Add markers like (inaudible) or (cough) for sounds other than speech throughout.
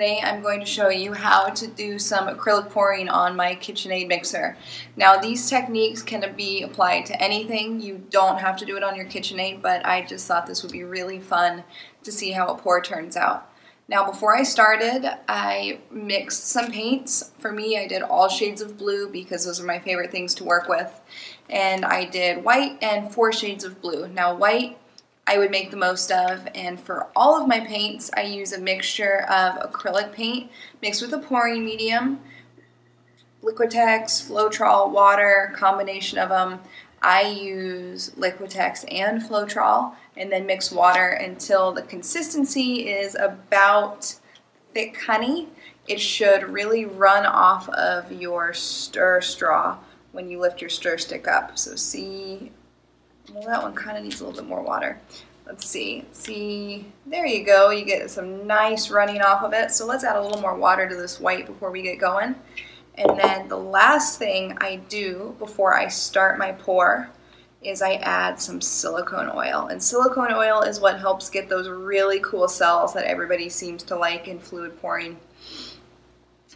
today I'm going to show you how to do some acrylic pouring on my KitchenAid mixer. Now these techniques can be applied to anything. You don't have to do it on your KitchenAid, but I just thought this would be really fun to see how a pour turns out. Now before I started, I mixed some paints. For me, I did all shades of blue because those are my favorite things to work with. And I did white and four shades of blue. Now white I would make the most of. And for all of my paints, I use a mixture of acrylic paint mixed with a pouring medium, Liquitex, Floetrol, water, combination of them. I use Liquitex and Floetrol and then mix water until the consistency is about thick honey. It should really run off of your stir straw when you lift your stir stick up. So see well, that one kind of needs a little bit more water. Let's see. See, there you go. You get some nice running off of it. So let's add a little more water to this white before we get going. And then the last thing I do before I start my pour is I add some silicone oil. And silicone oil is what helps get those really cool cells that everybody seems to like in fluid pouring.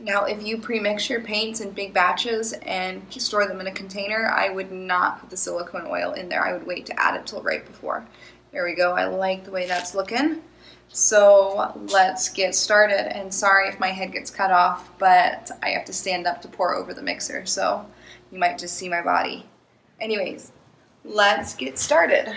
Now, if you premix your paints in big batches and store them in a container, I would not put the silicone oil in there. I would wait to add it till right before. There we go. I like the way that's looking. So let's get started. And sorry if my head gets cut off, but I have to stand up to pour over the mixer, so you might just see my body. Anyways, let's get started.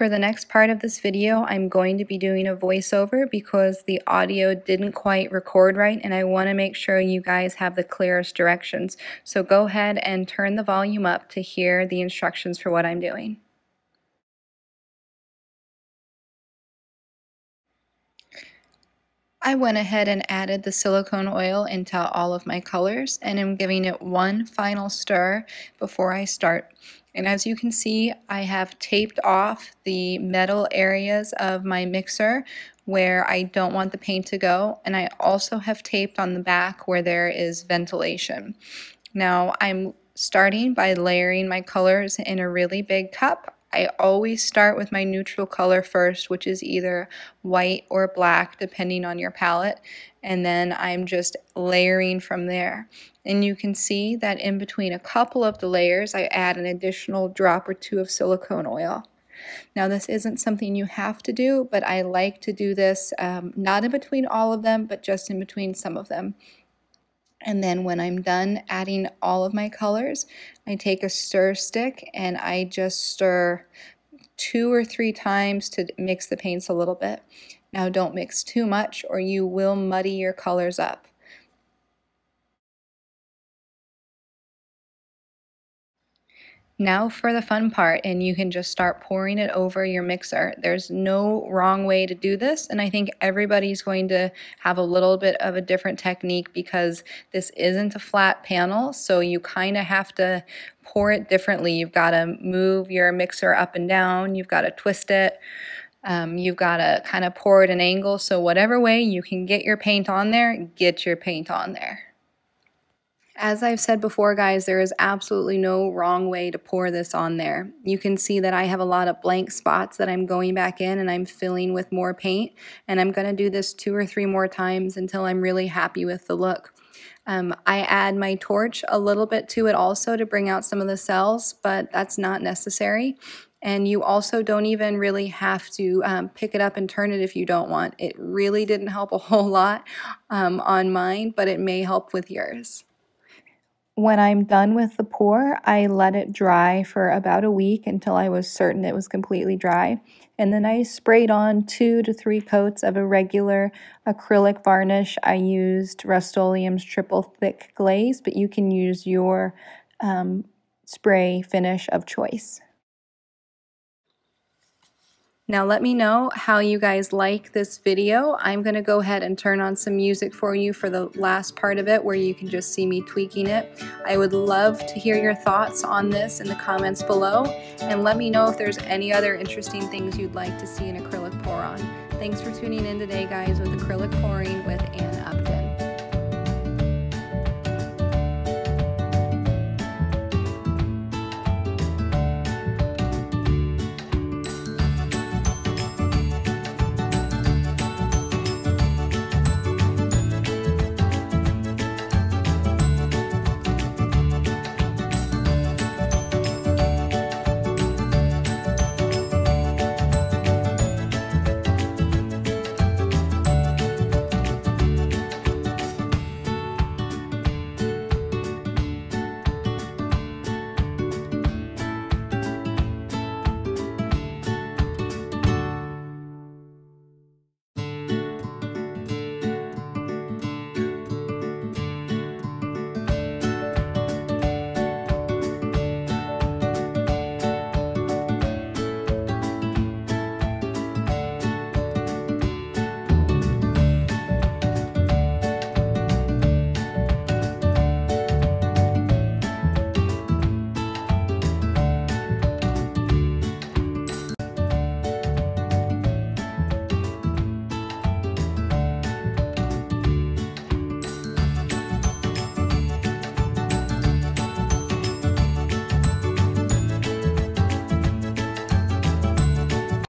For the next part of this video, I'm going to be doing a voiceover because the audio didn't quite record right and I want to make sure you guys have the clearest directions. So go ahead and turn the volume up to hear the instructions for what I'm doing. I went ahead and added the silicone oil into all of my colors and I'm giving it one final stir before I start. And as you can see, I have taped off the metal areas of my mixer where I don't want the paint to go. And I also have taped on the back where there is ventilation. Now I'm starting by layering my colors in a really big cup. I always start with my neutral color first, which is either white or black, depending on your palette, and then I'm just layering from there. And you can see that in between a couple of the layers, I add an additional drop or two of silicone oil. Now this isn't something you have to do, but I like to do this um, not in between all of them, but just in between some of them. And then when I'm done adding all of my colors, I take a stir stick and I just stir two or three times to mix the paints a little bit. Now don't mix too much or you will muddy your colors up. Now for the fun part, and you can just start pouring it over your mixer. There's no wrong way to do this, and I think everybody's going to have a little bit of a different technique because this isn't a flat panel, so you kind of have to pour it differently. You've got to move your mixer up and down, you've got to twist it. Um, you've got to kind of pour it an angle, so whatever way you can get your paint on there, get your paint on there. As I've said before, guys, there is absolutely no wrong way to pour this on there. You can see that I have a lot of blank spots that I'm going back in and I'm filling with more paint. And I'm going to do this two or three more times until I'm really happy with the look. Um, I add my torch a little bit to it also to bring out some of the cells, but that's not necessary. And you also don't even really have to um, pick it up and turn it if you don't want. It really didn't help a (laughs) whole lot um, on mine, but it may help with yours. When I'm done with the pour, I let it dry for about a week until I was certain it was completely dry. And then I sprayed on two to three coats of a regular acrylic varnish. I used Rust-Oleum's Triple Thick Glaze, but you can use your um, spray finish of choice. Now let me know how you guys like this video. I'm going to go ahead and turn on some music for you for the last part of it where you can just see me tweaking it. I would love to hear your thoughts on this in the comments below and let me know if there's any other interesting things you'd like to see an acrylic pour on. Thanks for tuning in today guys with acrylic pouring with Ann Upton.